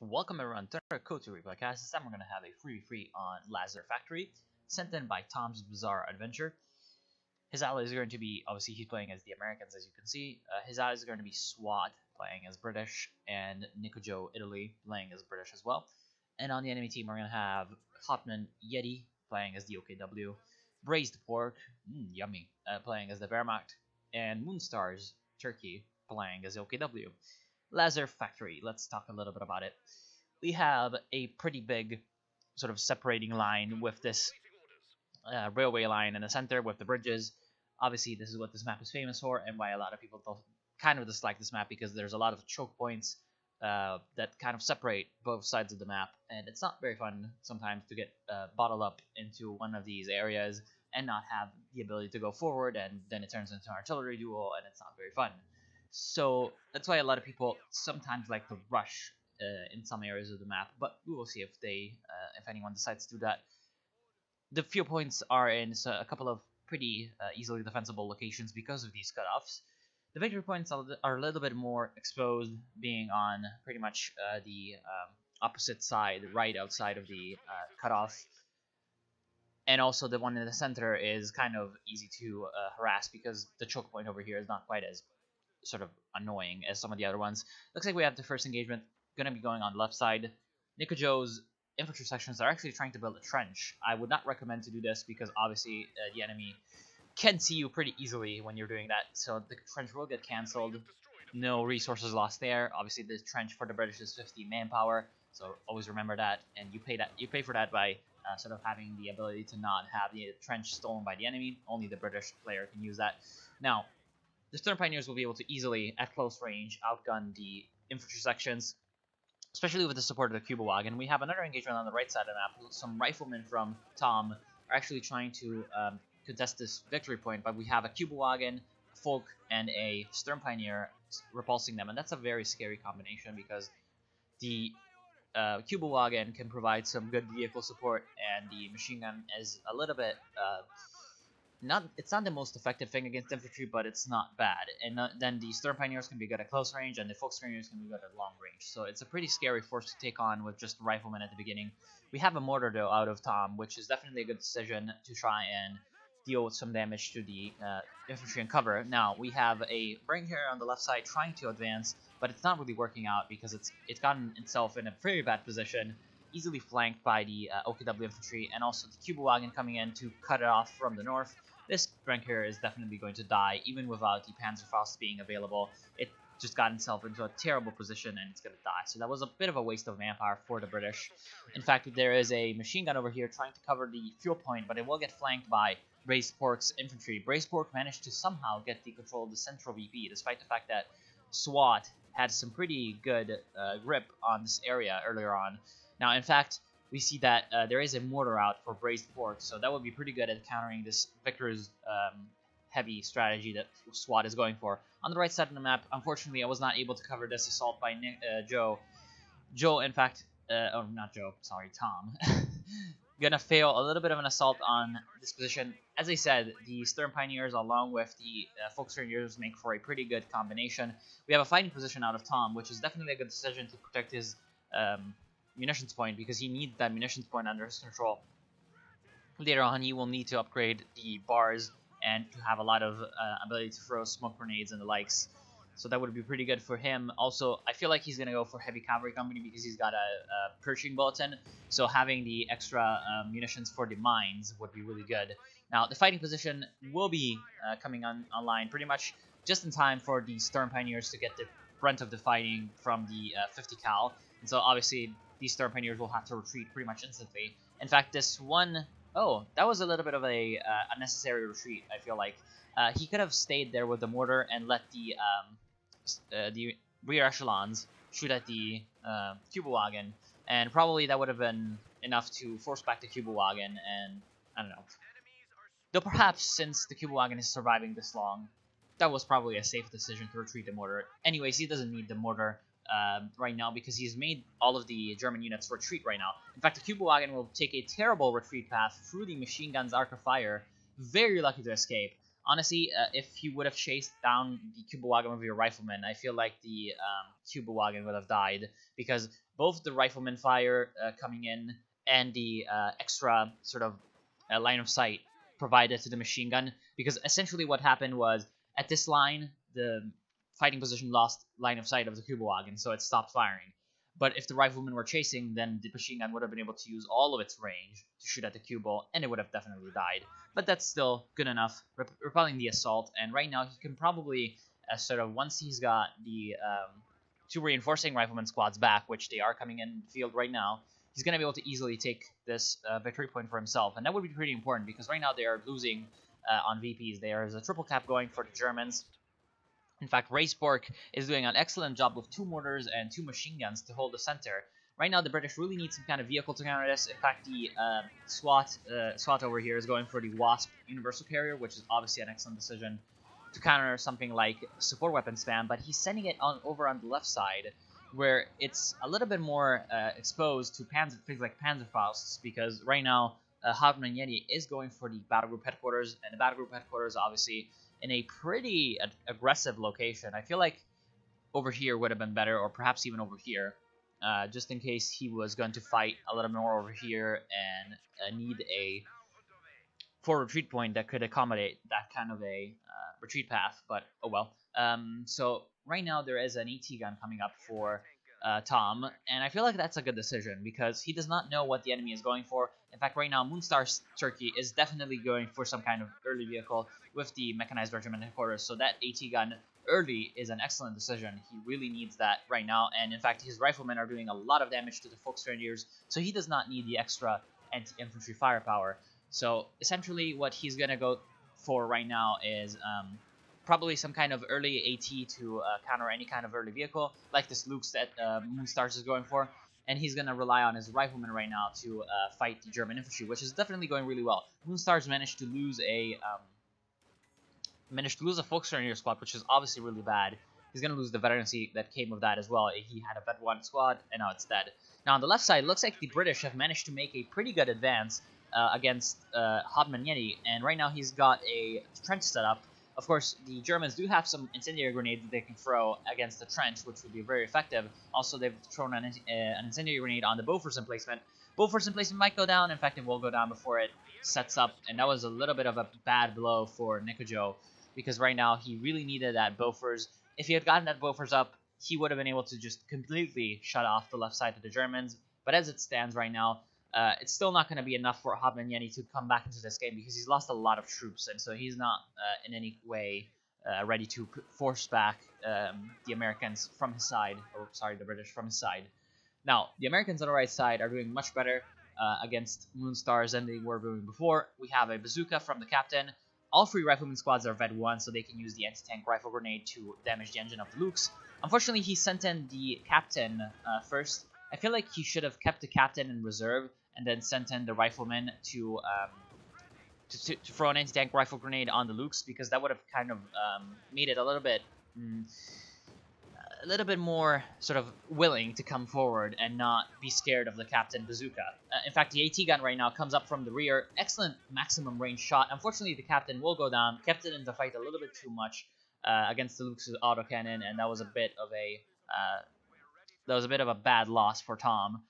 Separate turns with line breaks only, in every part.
Welcome everyone to our Kotori podcast. This time we're going to have a free free on Lazur Factory, sent in by Tom's Bizarre Adventure. His allies are going to be, obviously he's playing as the Americans as you can see. Uh, his allies are going to be SWAT playing as British, and Nikojo Italy playing as British as well. And on the enemy team we're going to have Hauptmann Yeti playing as the OKW, Braised Pork, mm, yummy, uh, playing as the Wehrmacht, and Moonstars Turkey playing as OKW. Lazur Factory. Let's talk a little bit about it. We have a pretty big sort of separating line with this uh, railway line in the center with the bridges. Obviously, this is what this map is famous for, and why a lot of people don't kind of dislike this map because there's a lot of choke points uh, that kind of separate both sides of the map, and it's not very fun sometimes to get uh, bottled up into one of these areas and not have the ability to go forward, and then it turns into an artillery duel, and it's not very fun. So that's why a lot of people sometimes like to rush uh, in some areas of the map, but we will see if they, uh, if anyone decides to do that. The few points are in a couple of pretty uh, easily defensible locations because of these cutoffs. The victory points are a little bit more exposed, being on pretty much uh, the um, opposite side, right outside of the uh, cutoff. And also the one in the center is kind of easy to uh, harass because the choke point over here is not quite as sort of annoying as some of the other ones. Looks like we have the first engagement going to be going on the left side. Nikojo's infantry sections are actually trying to build a trench. I would not recommend to do this because obviously uh, the enemy can see you pretty easily when you're doing that, so the trench will get cancelled. No resources lost there. Obviously, the trench for the British is 50 manpower, so always remember that. And you pay that you pay for that by uh, sort of having the Sturm Pioneers will be able to easily, at close range, outgun the infantry sections, especially with the support of the Kübelwagen. We have another engagement on the right side of the map. Some riflemen from Tom are actually trying to um, contest this victory point, but we have a Kübelwagen, Folk, and a Sturm Pioneer repulsing them, and that's a very scary combination because the uh, Kübelwagen can provide some good vehicle support, and the machine gun is a little bit uh, not it's not the most effective thing against infantry, but it's not bad. And uh, then the Sturm Pioneers can be good at close range, and the Folk Pioneers can be good at long range. So it's a pretty scary force to take on with just riflemen at the beginning. We have a mortar though out of Tom, which is definitely a good decision to try and deal with some damage to the uh, infantry and cover. Now we have a ring here on the left side trying to advance, but it's not really working out because it's it's gotten itself in a very bad position easily flanked by the uh, OKW infantry and also the Kübelwagen coming in to cut it off from the north. This rank here is definitely going to die even without the Panzerfaust being available. It just got itself into a terrible position and it's going to die. So that was a bit of a waste of manpower for the British. In fact, there is a machine gun over here trying to cover the fuel point, but it will get flanked by Braised Pork's infantry. Braised Pork managed to somehow get the control of the central VP, despite the fact that SWAT had some pretty good uh, grip on this area earlier on. Now, in fact, we see that uh, there is a mortar out for braised pork, so that would be pretty good at countering this Vickers um, heavy strategy that SWAT is going for. On the right side of the map, unfortunately, I was not able to cover this assault by Nick, uh, Joe. Joe, in fact, uh, oh, not Joe, sorry, Tom. Gonna fail a little bit of an assault on this position. As I said, the Sturm Pioneers along with the uh, Folk make for a pretty good combination. We have a fighting position out of Tom, which is definitely a good decision to protect his um, munitions point because he needs that munitions point under his control. Later on, he will need to upgrade the bars and to have a lot of uh, ability to throw smoke grenades and the likes. So that would be pretty good for him. Also, I feel like he's going to go for Heavy Cavalry Company because he's got a, a Pershing Bulletin. So having the extra um, munitions for the mines would be really good. Now, the fighting position will be uh, coming on online pretty much just in time for the Sturm Pioneers to get the brunt of the fighting from the uh, 50 cal. And so obviously these Sturm Pioneers will have to retreat pretty much instantly. In fact, this one, oh, that was a little bit of a uh, unnecessary retreat. I feel like uh, he could have stayed there with the mortar and let the um, uh, the rear echelons shoot at the uh, Kübelwagen, and probably that would have been enough to force back the Kübelwagen. And I don't know. Though perhaps since the Kübelwagen is surviving this long, that was probably a safe decision to retreat the mortar. Anyways, he doesn't need the mortar um, right now because he's made all of the German units retreat right now. In fact, the Kübelwagen will take a terrible retreat path through the machine gun's arc of fire. Very lucky to escape. honestly, uh, if he would have chased down the Kübelwagen with your rifleman, I feel like the um, Kübelwagen would have died because both the rifleman fire uh, coming in and the uh, extra sort of uh, line of sight provided to the machine gun. Because essentially, what happened was at this line, the fighting position lost line of sight of the Kübelwagen, so it stopped firing. But if the riflemen were chasing, then the machine gun would have been able to use all of its range to shoot at the Kübel, and it would have definitely died. But that's still good enough, rep repelling the assault. And right now, he can probably uh, sort of once he's got the um, two reinforcing rifleman squads back, which they are coming in field right now, he's going to be able to easily take this uh, victory point for himself, and that would be pretty important because right now they are losing uh, on VPs. There is a triple cap going for the Germans. In fact, Braised Pork is doing an excellent job with two mortars and two machine guns to hold the center. Right now, the British really need some kind of vehicle to counter this. In fact, the uh, SWAT uh, SWAT over here is going for the Wasp Universal Carrier, which is obviously an excellent decision to counter something like support weapon spam. But he's sending it on over on the left side, where it's a little bit more uh, exposed to Panzer, things like Panzerfausts, because right now uh, Hauptmann Yeti is going for the battle group headquarters, and the battle group headquarters obviously in a pretty aggressive location. I feel like over here would have been better, or perhaps even over here, uh, just in case he was going to fight a little more over here and uh, need a forward retreat point that could accommodate that kind of a uh, retreat path. But oh well. Um, so right now there is an AT gun coming up for uh, Tom, and I feel like that's a good decision because he does not know what the enemy is going for. In fact, right now Moonstar's Turkey is definitely going for some kind of early vehicle with the mechanized regiment headquarters, so that AT gun early is an excellent decision. He really needs that right now, and in fact, his riflemen are doing a lot of damage to the Volksgrenadiers, so he does not need the extra anti-infantry firepower. So essentially, what he's gonna go for right now is um, probably some kind of early AT to uh, counter any kind of early vehicle, like this Luchs that uh, Moonstars is going for. And he's going to rely on his riflemen right now to uh, fight the German infantry, which is definitely going really well. Moonstars managed to lose a um, managed to lose a Volksgrenadier squad, which is obviously really bad. He's going to lose the veterancy that came with that as well. He had a Vet 1 squad, and now it's dead. Now, on the left side, looks like the British have managed to make a pretty good advance uh, against uh, Hauptmann Yeti, and right now he's got a trench set up of course, the Germans do have some incendiary grenades that they can throw against the trench, which would be very effective. Also, they've thrown an, uh, an incendiary grenade on the Bofors emplacement. Bofors emplacement might go down. In fact, it will go down before it sets up, and that was a little bit of a bad blow for Nikojo, because right now he really needed that Bofors. If he had gotten that Bofors up, he would have been able to just completely shut off the left side of the Germans. But as it stands right now, uh, it's still not going to be enough for Yeti to come back into this game because he's lost a lot of troops, and so he's not uh, in any way uh, ready to force back um, the Americans from his side, or sorry, the British from his side. Now, the Americans on the right side are doing much better uh, against Moonstars than they were doing before. We have a bazooka from the captain. All three rifleman squads are Vet 1, so they can use the anti-tank rifle grenade to damage the engine of the Luchs. Unfortunately, he sent in the captain uh, first. I feel like he should have kept the captain in reserve and then sent in the rifleman to um, to, to, to, throw an anti-tank rifle grenade on the Luchs because that would have kind of um, made it a little bit mm, a little bit more sort of willing to come forward and not be scared of the Captain Bazooka. Uh, in fact, the AT gun right now comes up from the rear. Excellent maximum range shot. Unfortunately, the Captain will go down. Kept it in the fight a little bit too much uh, against the Luchs autocannon, and that was a bit of a uh, that was a bit of a bad loss for Tom.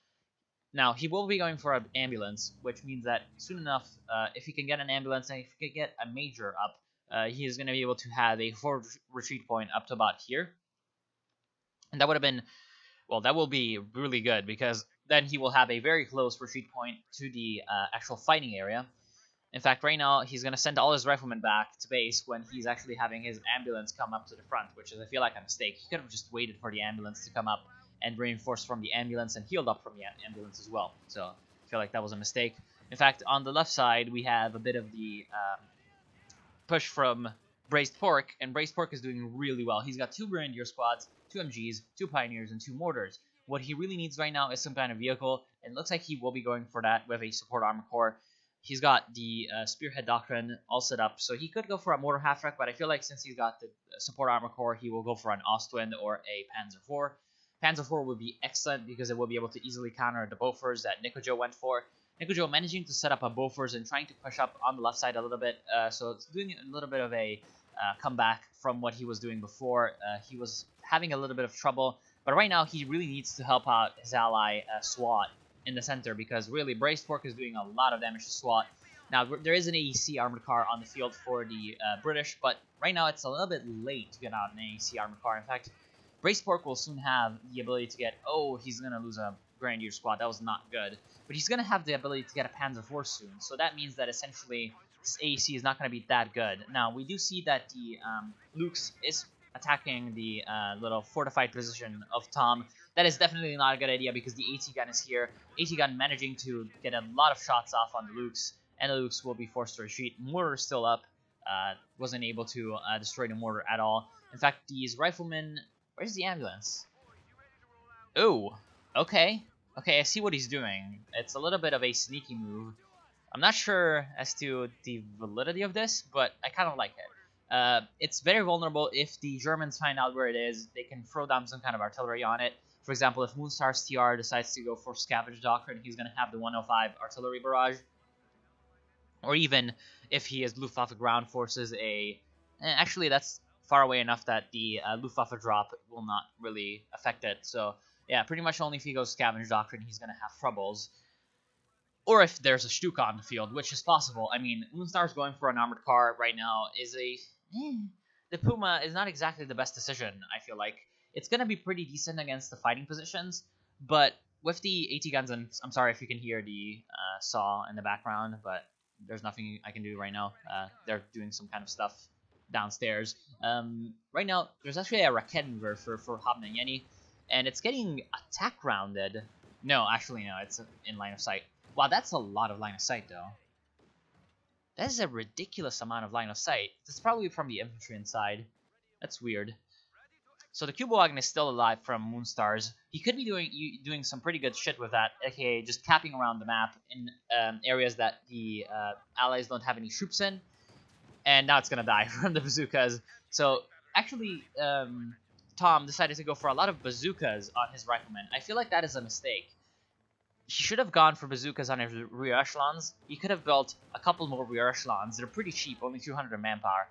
Now, he will be going for an ambulance, which means that soon enough, uh, if he can get an ambulance and if he can get a major up, uh, he is going to be able to have a forward retreat point up to about here. And that would have been, well, that will be really good because then he will have a very close retreat point to the uh, actual fighting area. In fact, right now, he's going to send all his riflemen back to base when he's actually having his ambulance come up to the front, which is, I feel like, a mistake. He could have just waited for the ambulance to come up and reinforced from the ambulance and healed up from the ambulance as well. So I feel like that was a mistake. In fact, on the left side, we have a bit of the um, push from Braised Pork, and Braised Pork is doing really well. He's got two Grenadier squads, two MGs, two Pioneers, and two Mortars. What he really needs right now is some kind of vehicle, and looks like he will be going for that with a support armor core. He's got the uh, Spearhead Doctrine all set up, so he could go for a Mortar Half-Track, but I feel like since he's got the support armor core, he will go for an Ostwind or a Panzer IV. Panzer IV would be excellent because it will be able to easily counter the Bofors that Nikojo went for. Nikojo managing to set up a Bofors and trying to push up on the left side a little bit. Uh, so it's doing a little bit of a uh, comeback from what he was doing before. Uh, he was having a little bit of trouble, but right now he really needs to help out his ally uh, SWAT in the center because really Braised Pork is doing a lot of damage to SWAT. Now there is an AEC armored car on the field for the uh, British, but right now it's a little bit late to get out an AEC armored car. In fact, Braised Pork will soon have the ability to get. Oh, he's gonna lose a Grenadier squad. That was not good. But he's gonna have the ability to get a Panzer IV soon, so that means that essentially this AEC is not gonna be that good. Now we do see that the um, Luchs is attacking the uh, little fortified position of Tom. That is definitely not a good idea because the AT gun is here. AT gun managing to get a lot of shots off on the Luchs, and the Luchs will be forced to retreat. Mortar still up. Uh, wasn't able to uh, destroy the mortar at all. In fact, these riflemen... Where's the ambulance? Oh, okay. Okay, I see what he's doing. It's a little bit of a sneaky move. I'm not sure as to the validity of this, but I kind of like it. Uh, it's very vulnerable if the Germans find out where it is. They can throw down some kind of artillery on it. For example, if Moonstar's TR decides to go for Scavenge Doctrine, he's going to have the 105 artillery barrage. Or even if he has Luftwaffe ground forces, a eh, actually that's far away enough that the uh, Luftwaffe drop will not really affect it. So yeah, pretty much only if he goes Scavenge Doctrine, he's going to have troubles. Or if there's a Stuka on the field, which is possible. I mean, Moonstar's going for an armored car right now is a... Eh, the Puma is not exactly the best decision, I feel like. It's going to be pretty decent against the fighting positions, but with the AT guns, and I'm sorry if you can hear the uh, saw in the background, but there's nothing I can do right now. Uh, they're doing some kind of stuff downstairs. Um, right now, there's actually a Raketenwerfer for, for Hauptmann Yeti, and it's getting attack rounded. No, actually, no, it's in line of sight. Wow, that's a lot of line of sight, though. That is a ridiculous amount of line of sight. That's probably from the infantry inside. That's weird. So the Kübelwagen is still alive from Moonstars. He could be doing doing some pretty good shit with that, aka just capping around the map in um, areas that the uh, allies don't have any troops in. And now it's gonna die from the bazookas. So actually, um, Tom decided to go for a lot of bazookas on his riflemen. I feel like that is a mistake. He should have gone for bazookas on his rear echelons. He could have built a couple more rear echelons. They're pretty cheap, only 200 manpower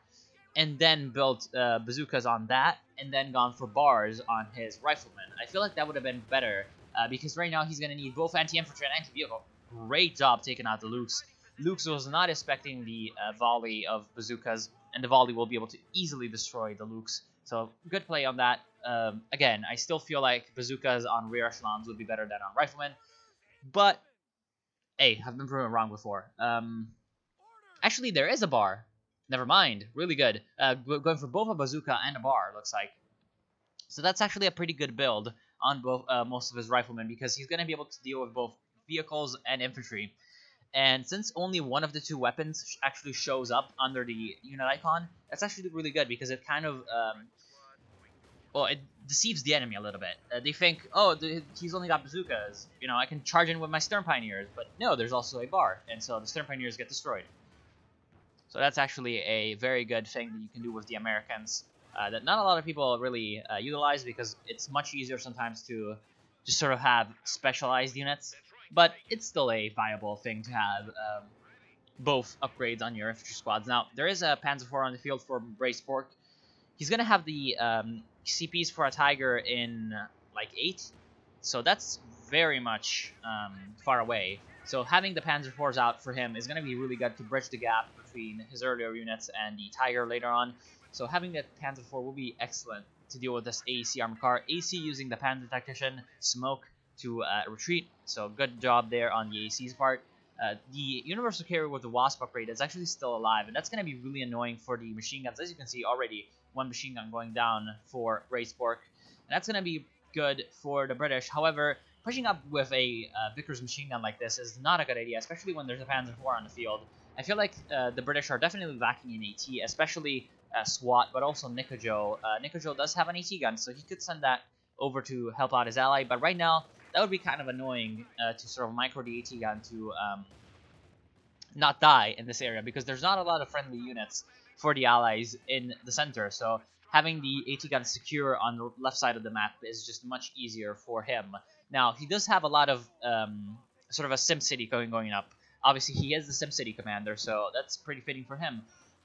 and then built uh, bazookas on that, and then gone for bars on his riflemen. I feel like that would have been better, uh, because right now he's going to need both anti-infantry and anti-vehicle. Great job taking out the Luchs. Luchs was not expecting the uh, volley of bazookas, and the volley will be able to easily destroy the Luchs. So good play on that. Um, again, I still feel like bazookas on rear echelons would be better than on riflemen, but hey, I've been proven wrong before. Um, actually, there is a bar Never mind. Really good. Uh, going for both a bazooka and a bar, looks like. So that's actually a pretty good build on both uh, most of his riflemen because he's going to be able to deal with both vehicles and infantry. And since only one of the two weapons actually shows up under the unit icon, that's actually really good because it kind of, um, well, it deceives the enemy a little bit. Uh, they think, oh, the, he's only got bazookas. You know, I can charge in with my Sturm Pioneers. But no, there's also a bar, and so the Sturm Pioneers get destroyed. So that's actually a very good thing that you can do with the Americans uh, that not a lot of people really uh, utilize because it's much easier sometimes to just sort of have specialized units. But it's still a viable thing to have um, both upgrades on your infantry squads. Now, there is a Panzer IV on the field for Braised Pork. He's going to have the um, CPs for a Tiger in like 8, so that's very much um, far away. So having the Panzer IVs out for him is going to be really good to bridge the gap between his earlier units and the Tiger later on. So having that Panzer IV will be excellent to deal with this AEC armored car. AC using the Panzer Tactician Smoke to uh, retreat. So good job there on the AC's part. Uh, the Universal Carrier with the Wasp upgrade is actually still alive, and that's going to be really annoying for the machine guns. As you can see already, one machine gun going down for Braised Pork. And that's going to be good for the British. However, pushing up with a uh, Vickers machine gun like this is not a good idea, especially when there's a Panzer IV on the field. I feel like uh, the British are definitely lacking in AT, especially uh, SWAT, but also Nikojo. Uh, Nikojo does have an AT gun, so he could send that over to help out his ally, but right now, that would be kind of annoying uh, to sort of micro the AT gun to um, not die in this area, because there's not a lot of friendly units for the allies in the center, so having the AT gun secure on the left side of the map is just much easier for him. Now, he does have a lot of um, sort of a SimCity going going up. Obviously, he is the Sim City commander, so that's pretty fitting for him.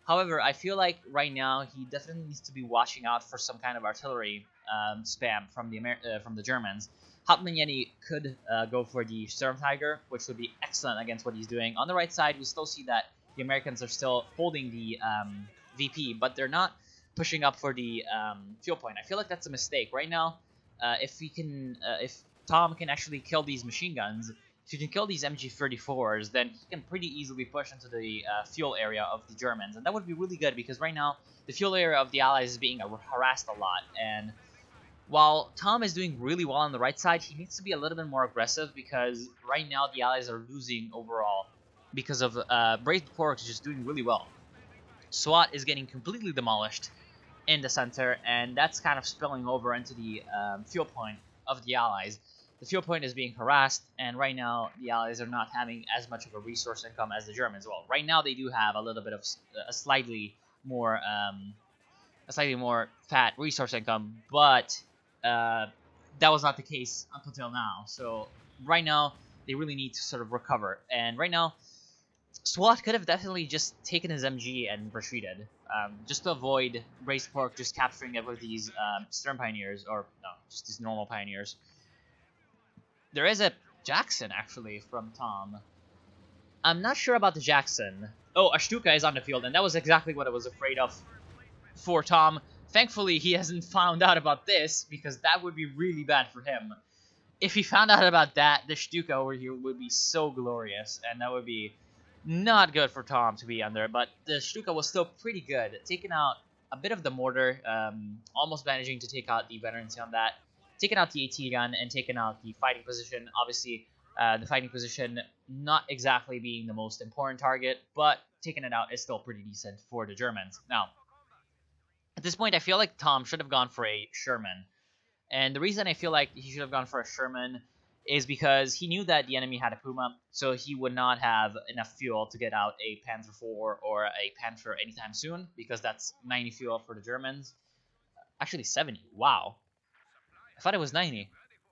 However, I feel like right now he definitely needs to be watching out for some kind of artillery um, spam from the Amer uh, from the Germans. Hauptmann Jenny could uh, go for the Storm Tiger, which would be excellent against what he's doing. On the right side, we still see that the Americans are still holding the um, VP, but they're not pushing up for the um, fuel point. I feel like that's a mistake. Right now, uh, if we can, uh, if Tom can actually kill these machine guns, if he can kill these MG34s, then he can pretty easily push into the uh, fuel area of the Germans, and that would be really good because right now the fuel area of the Allies is being harassed a lot, and while Tom is doing really well on the right side, he needs to be a little bit more aggressive because right now the Allies are losing overall because of uh, Braised Pork is just doing really well. SWAT is getting completely demolished in the center, and that's kind of spilling over into the um, fuel point of the Allies. The fuel point is being harassed, and right now the Allies are not having as much of a resource income as the Germans. Well, right now they do have a little bit of a slightly more um, a slightly more fat resource income, but uh, that was not the case up until now. So right now they really need to sort of recover, and right now SWAT could have definitely just taken his MG and retreated, um, just to avoid Braised Pork just capturing with these um, Sturm Pioneers, or no, just these normal Pioneers. There is a Jackson, actually, from Tom. I'm not sure about the Jackson. Oh, a Stuka is on the field, and that was exactly what I was afraid of for Tom. Thankfully, he hasn't found out about this, because that would be really bad for him. If he found out about that, the Stuka over here would be so glorious, and that would be not good for Tom to be under, but the Stuka was still pretty good, taking out a bit of the mortar, um, almost managing to take out the veterancy on that, taking out the AT gun, and taking out the fighting position. Obviously, uh, the fighting position not exactly being the most important target, but taking it out is still pretty decent for the Germans. Now, at this point, I feel like Tom should have gone for a Sherman. And the reason I feel like he should have gone for a Sherman is because he knew that the enemy had a Puma, so he would not have enough fuel to get out a Panzer IV or a Panther anytime soon, because that's 90 fuel for the Germans. Actually, 70. Wow. I thought it was 90.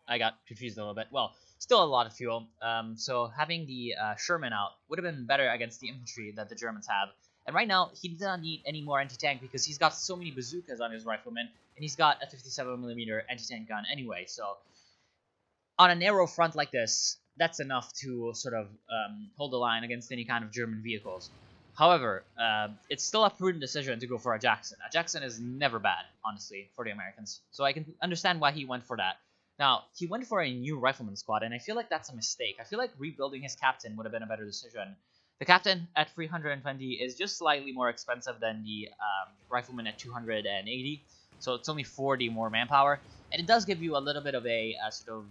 I got confused a little bit. Well, still a lot of fuel. Um, so having the uh, Sherman out would have been better against the infantry that the Germans have. And right now, he does not need any more anti-tank because he's got so many bazookas on his riflemen, and he's got a 57mm anti-tank gun anyway, so on a narrow front like this, that's enough to sort of um, hold the line against any kind of German vehicles. However, uh, it's still a prudent decision to go for a Jackson. A Jackson is never bad, honestly, for the Americans. So I can understand why he went for that. Now, he went for a new rifleman squad, and I feel like that's a mistake. I feel like rebuilding his captain would have been a better decision. The captain at 320 is just slightly more expensive than the um, rifleman at 280, so it's only 40 more manpower, and it does give you a little bit of a, a sort of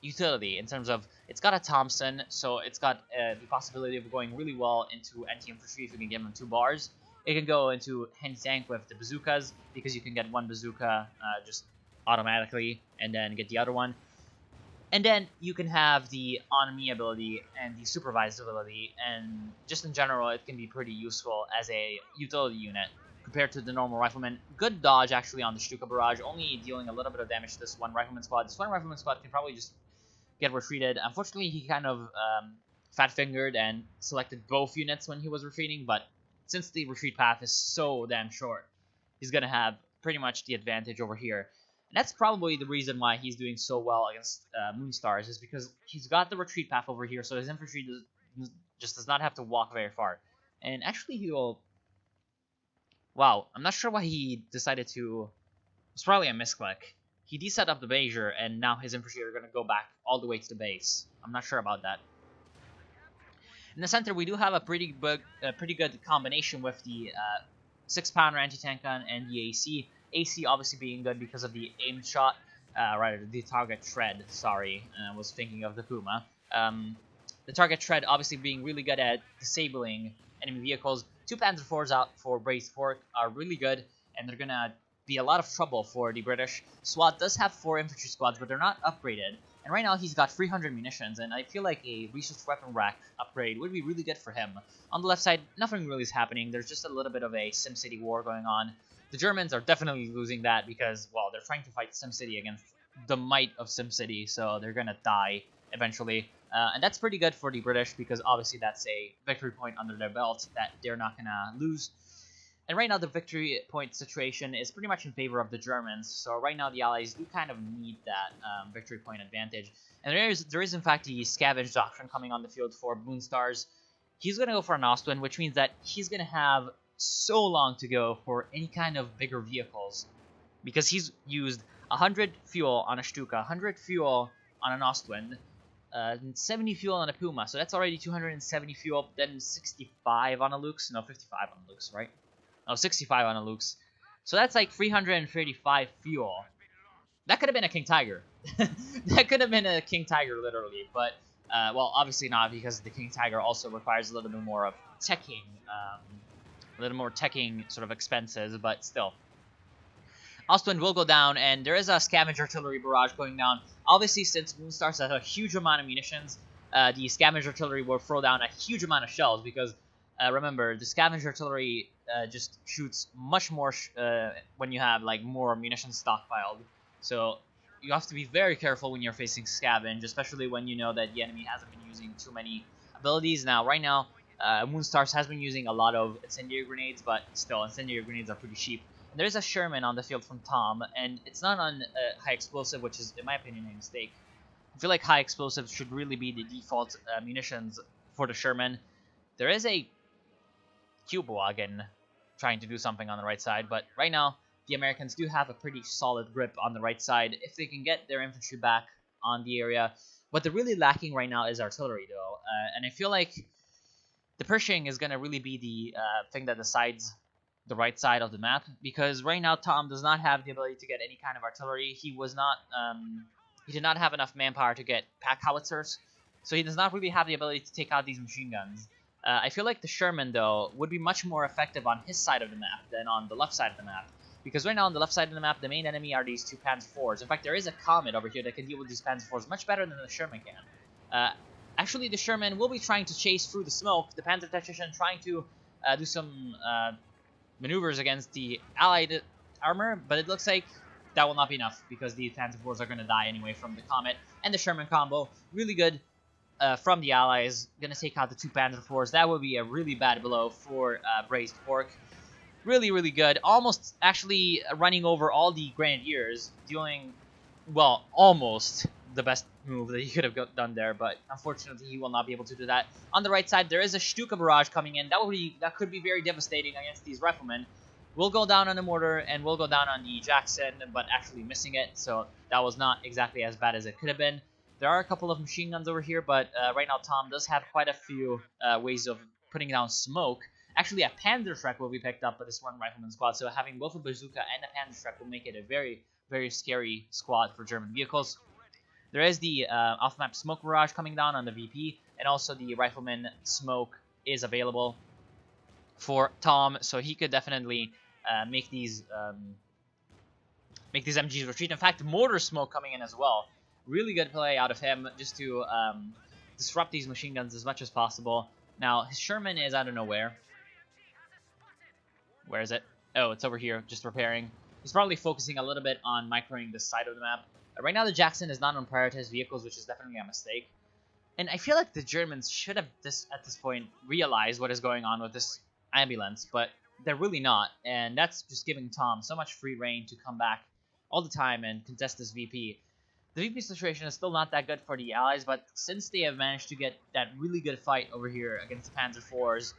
utility in terms of it's got a Thompson, so it's got uh, the possibility of going really well into anti-infantry if you can give them two bars. It can go into hand tank with the bazookas because you can get one bazooka uh, just automatically and then get the other one. And then you can have the on me ability and the supervised ability, and just in general, it can be pretty useful as a utility unit compared to the normal rifleman. Good dodge, actually, on the Stuka Barrage, only dealing a little bit of damage to this one rifleman squad. This one rifleman squad can probably just get retreated. Unfortunately, he kind of um, fat-fingered and selected both units when he was retreating, but since the retreat path is so damn short, he's to have pretty much the advantage over here. That's probably the reason why he's doing so well against uh, Moonstars, is because he's got the retreat path over here, so his infantry does, just does not have to walk very far. And actually, he will Wow, I'm not sure why he decided to... It's probably a misclick. He deset up the Bezier, and now his infantry are going to go back all the way to the base. I'm not sure about that. In the center, we do have a pretty a pretty good combination with the uh, six-pounder anti-tank gun and the AC. AC obviously being good because of the aim shot, uh, right, the target tread, sorry, uh, I was thinking of the Puma. Um, the target tread obviously being really good at disabling enemy vehicles, two Panzer IVs out for Braised Pork are really good, and they're gonna be a lot of trouble for the British. SWAT does have four infantry squads, but they're not upgraded. And right now he's got 300 munitions, and I feel like a research weapon rack upgrade would be really good for him. On the left side, nothing really is happening. There's just a little bit of a SimCity war going on. The Germans are definitely losing that because, well, they're trying to fight SimCity against the might of SimCity, so they're gonna die eventually. Uh, and that's pretty good for the British because obviously that's a victory point under their belt that they're not to lose. And right now the victory point situation is pretty much in favor of the Germans. So right now the Allies do kind of need that um, victory point advantage. And there is, there is in fact the Scavenge Doctrine coming on the field for Moonstars. He's to go for an Ostwind, which means that he's to have so long to go for any kind of bigger vehicles. Because he's used 100 fuel on a Stuka, 100 fuel on an Ostwind, uh, 70 fuel on a Puma, so that's already 270 fuel, then 65 on a Luchs, no, 55 on a Luchs, right? No, 65 on a Luchs. So that's like 335 fuel. That could have been a King Tiger. that could have been a King Tiger, literally, but, uh, well, obviously not, because the King Tiger also requires a little bit more of teching, um, a little more teching sort of expenses, but still. Ostwind will go down, and there is a Scavenge Artillery barrage going down. Obviously, since Moonstars has a huge amount of munitions, uh, the Scavenge Artillery will throw down a huge amount of shells, because, uh, remember, the Scavenge Artillery uh, just shoots much more sh uh, when you have, like, more munitions stockpiled. So, you have to be very careful when you're facing Scavenge, especially when you know that the enemy hasn't been using too many abilities. Now, right now, uh, Moonstars has been using a lot of incendiary grenades, but still, incendiary grenades are pretty cheap. And There's a Sherman on the field from Tom, and it's not on uh, high explosive, which is, in my opinion, a mistake. I feel like high explosives should really be the default uh, munitions for the Sherman. There is a cube trying to do something on the right side, but right now the Americans do have a pretty solid grip on the right side if they can get their infantry back on the area. What they're really lacking right now is artillery, though, uh, and I feel like the Pershing is going to really be the uh, thing that decides the right side of the map because right now Tom does not have the ability to get any kind of artillery. He was not um, he did not have enough manpower to get pack howitzers, so he does not really have the ability to take out these machine guns. Uh, I feel like the Sherman though would be much more effective on his side of the map than on the left side of the map. Because right now on the left side of the map, the main enemy are these two Panzer IVs. In fact, there is a Comet over here that can deal with these Panzer IVs much better than the Sherman can. Uh, actually, the Sherman will be trying to chase through the smoke, the Panzer Tactician trying to uh, do some uh, maneuvers against the allied armor, but it looks like that will not be enough because the Panzer IVs are going to die anyway from the Comet and the Sherman combo. Really good uh, from the allies. Going to take out the two Panzer IVs. That would be a really bad blow for uh, Braised Pork. Really, really good. Almost actually running over all the Grenadiers, dealing, well, almost the best move that he could have got done there, but unfortunately he will not be able to do that. On the right side, there is a Stuka barrage coming in. That would be that could be very devastating against these riflemen. We'll go down on the mortar and we'll go down on the Jackson, but actually missing it, so that was not exactly as bad as it could have been. There are a couple of machine guns over here, but uh, right now Tom does have quite a few uh, ways of putting down smoke. Actually, a Panzerschreck will be picked up by this one rifleman squad, so having both a bazooka and a Panzerschreck will make it a very, very scary squad for German vehicles. There is the uh, off-map smoke barrage coming down on the VP, and also the rifleman smoke is available for Tom, so he could definitely uh, make these um, make these MGs retreat. In fact, mortar smoke coming in as well. Really good play out of him just to um, disrupt these machine guns as much as possible. Now, his Sherman is I don't know where. Where is it? Oh, it's over here, just repairing. He's probably focusing a little bit on microing this side of the map. Right now, the Jackson is not on prioritized vehicles, which is definitely a mistake. And I feel like the Germans should have this at this point realized what is going on with this ambulance, but they're really not. And that's just giving Tom so much free reign to come back all the time and contest this VP. The VP situation is still not that good for the Allies, but since they have managed to get that really good fight over here against the Panzer IVs,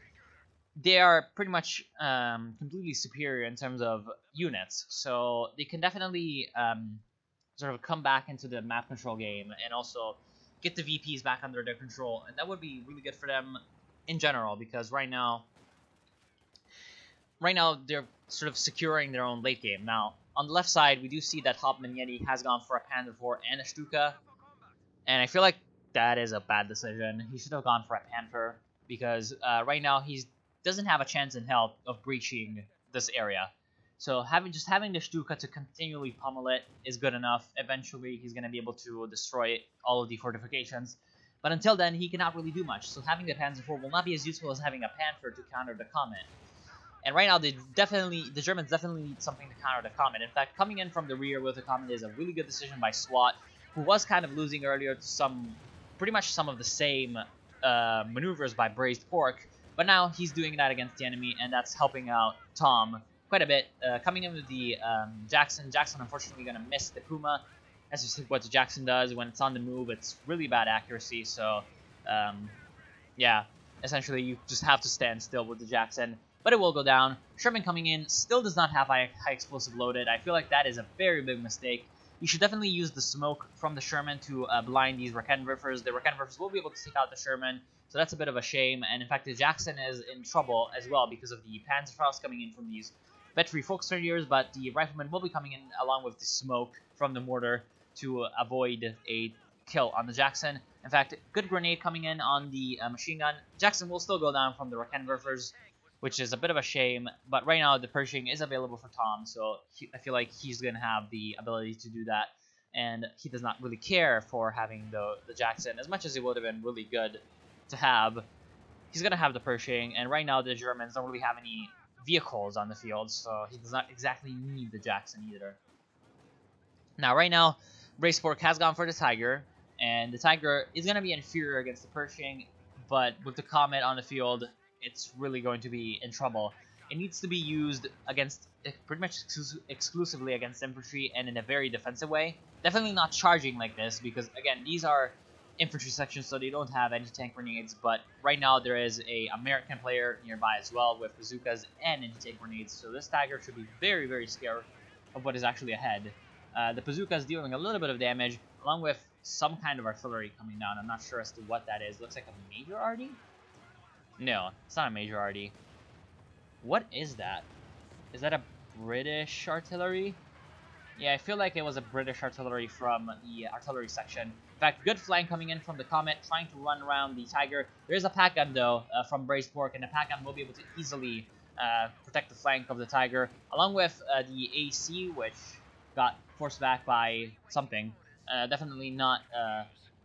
they are pretty much um, completely superior in terms of units. So they can definitely um, sort of come back into the map control game and also get the VPs back under their control. And that would be really good for them in general because right now, right now they're sort of securing their own late game. Now, on the left side, we do see that Hauptmann Yeti has gone for a Panzer IV and a Stuka. And I feel like that is a bad decision. He should have gone for a Panther because uh, right now he doesn't have a chance in hell of breaching this area. So having just having the Stuka to continually pummel it is good enough. Eventually, he's going to be able to destroy all of the fortifications. But until then, he cannot really do much. So having the Panzer IV will not be as useful as having a Panther to counter the Comet. And right now, they definitely the Germans definitely need something to counter the Comet. In fact, coming in from the rear with the Comet is a really good decision by SWAT, who was kind of losing earlier to some pretty much some of the same uh, maneuvers by Braised Pork, but now he's doing that against the enemy, and that's helping out Tom quite a bit. Uh, coming in with the um, Jackson, Jackson unfortunately going to miss the Puma. That's just what Jackson does. When it's on the move, it's really bad accuracy, so um, yeah, essentially you just have to stand still with the Jackson, but it will go down. Sherman coming in still does not have high, high explosive loaded. I feel like that is a very big mistake. You should definitely use the smoke from the Sherman to uh, blind these Raketenwerfers. The Raketenwerfers will be able to take out the Sherman, so that's a bit of a shame. And in fact, the Jackson is in trouble as well because of the Panzerfaust coming in from these Vetri Volksgrenadiers, but the Riflemen will be coming in along with the smoke from the mortar to avoid a kill on the Jackson. In fact, good grenade coming in on the uh, machine gun. Jackson will still go down from the Raketenwerfers, which is a bit of a shame. But right now, the Pershing is available for Tom, so he, I feel like he's going to have the ability to do that. And he does not really care for having the, the Jackson, as much as it would have been really good to have. He's going to have the Pershing, and right now the Germans don't really have any vehicles on the field, so he does not exactly need the Jackson either. Now, right now, Pork has gone for the Tiger, and the Tiger is going to be inferior against the Pershing, but with the Comet on the field, it's really going to be in trouble. It needs to be used against pretty much ex exclusively against infantry and in a very defensive way. Definitely not charging like this because again these are infantry section, so they don't have any tank grenades but right now there is a American player nearby as well with bazookas and anti-tank grenades so this tiger should be very very scared of what is actually ahead. Uh, the bazooka is dealing a little bit of damage along with some kind of artillery coming down. I'm not sure as to what that is. Looks like a major RD? No, it's not a major RD. What is that? Is that a British artillery? Yeah, I feel like it was a British artillery from the artillery section. In fact, good flank coming in from the Comet, trying to run around the Tiger. There is a Pak gun, though, uh, from Braised Pork, and the Pak gun will be able to easily uh, protect the flank of the Tiger, along with uh, the AC, which got forced back by something. Uh, definitely not uh,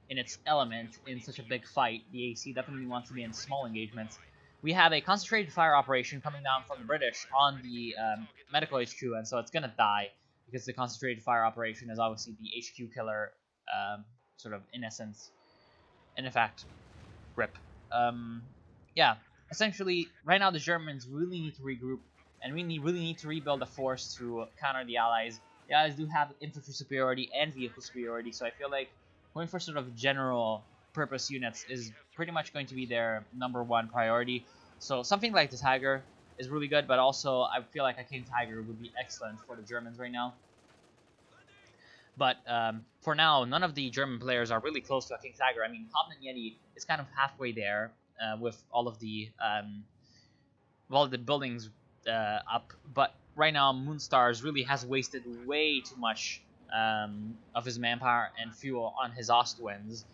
in its element in such a big fight. The AC definitely wants to be in small engagements. We have a concentrated fire operation coming down from the British on the um, medical HQ, and so it's going to die because the concentrated fire operation is obviously the HQ killer, um, sort of in essence. In effect, rip. Um, yeah, essentially, right now the Germans really need to regroup, and we really need to rebuild a force to counter the Allies the Allies do have infantry superiority and vehicle superiority, so I feel like going for sort of general purpose units is pretty much going to be their number one priority. So something like the Tiger is really good, but also I feel like a King Tiger would be excellent for the Germans right now. But um, for now, none of the German players are really close to a King Tiger. I mean, Hauptmann Yeti is kind of halfway there uh, with all of the um, well, the buildings uh, up, but right now Moonstars really has wasted way too much um, of his manpower and fuel on his Ostwinds,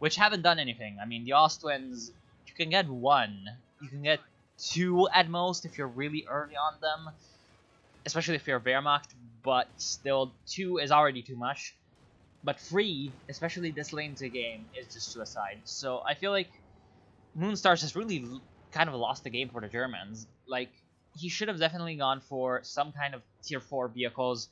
which haven't done anything. I mean, the Ostwinds, you can get one, you can get two at most if you're really early on them, especially if you're Wehrmacht, but still, two is already too much. But three, especially this into the game, is just suicide. So I feel like Moonstars has really kind of lost the game for the Germans. Like, he should have definitely gone for some kind of tier 4 vehicles.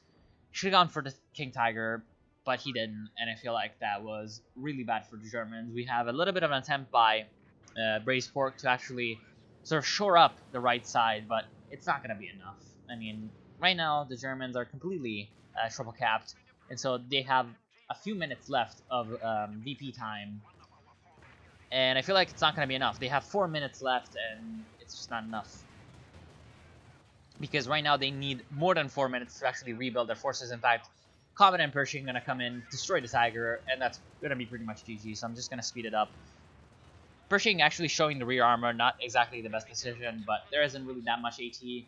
Should have gone for the King Tiger, but he didn't, and I feel like that was really bad for the Germans. We have a little bit of an attempt by uh, Braised Pork to actually sort of shore up the right side, but it's not going to be enough. I mean, right now, the Germans are completely uh, triple capped, and so they have a few minutes left of um, VP time, and I feel like it's not going to be enough. They have four minutes left, and it's just not enough because right now they need more than four minutes to actually rebuild their forces. In fact, Comet and Pershing are going to come in, destroy the Tiger, and that's going to be pretty much GG, so I'm just going to speed it up. Pershing actually showing the rear armor, not exactly the best decision, but there isn't really that much AT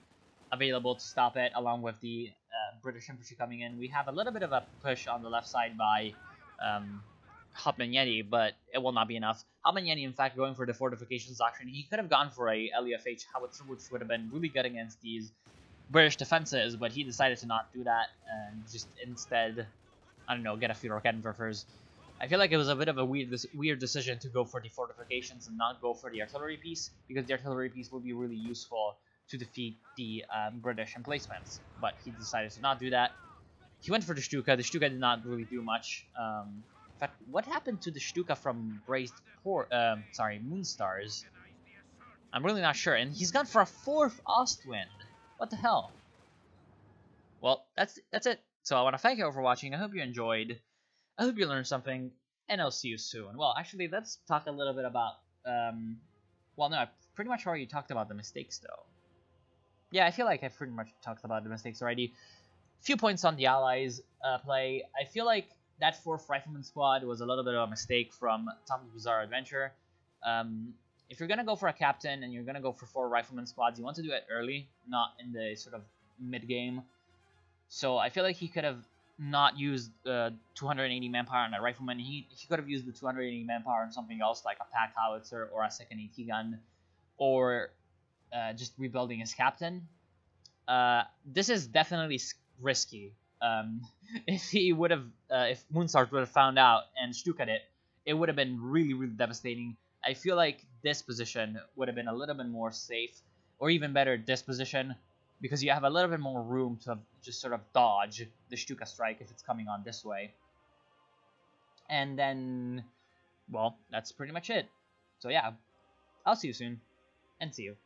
available to stop it, along with the uh, British infantry coming in. We have a little bit of a push on the left side by um, Hauptmann Yeti, but it will not be enough. Hauptmann Yeti, in fact, going for the fortifications doctrine, he could have gone for a LEFH howitzer, which would have been really good against these British defenses, but he decided to not do that and just instead, I don't know, get a few Raketenwerfers. I feel like it was a bit of a weird weird decision to go for the fortifications and not go for the artillery piece, because the artillery piece will be really useful to defeat the um, British emplacements. But he decided to not do that. He went for the Stuka. The Stuka did not really do much. Um, In fact, what happened to the Stuka from Braised Pork? Um, sorry, Moonstars. I'm really not sure. And he's gone for a fourth Ostwind. What the hell? Well, that's that's it. So I want to thank you all for watching. I hope you enjoyed. I hope you learned something, and I'll see you soon. Well, actually, let's talk a little bit about. Um, well, no, I pretty much already talked about the mistakes, though. Yeah, I feel like I've pretty much talked about the mistakes already. A few points on the Allies uh, play. I feel like that fourth Rifleman squad was a little bit of a mistake from Tom's Bizarre Adventure. Um, if you're gonna go for a captain and you're gonna go for four Rifleman squads, you want to do it early, not in the sort of mid game. So I feel like he could have not used uh, 280 manpower on a rifleman. He, he could have used the 280 manpower on something else like a pack howitzer or a second AT gun, or uh, just rebuilding his captain. Uh, this is definitely risky. Um, if he would have, uh, if Moonstars would have found out and Stukat it, it would have been really, really devastating. I feel like this position would have been a little bit more safe, or even better, this position because you have a little bit more room to just sort of dodge the Stuka strike if it's coming on this way. And then, well, that's pretty much it. So yeah, I'll see you soon, and see you.